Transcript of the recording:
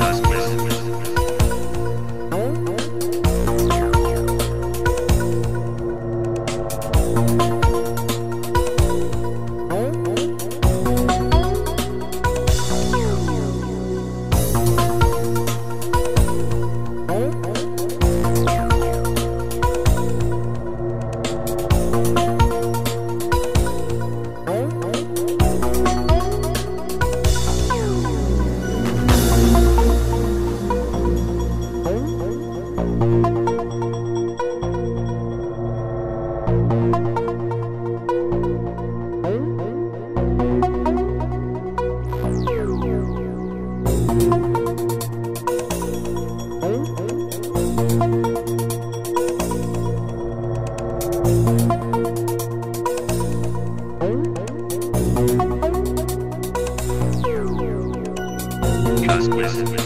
Cause Cosquiz.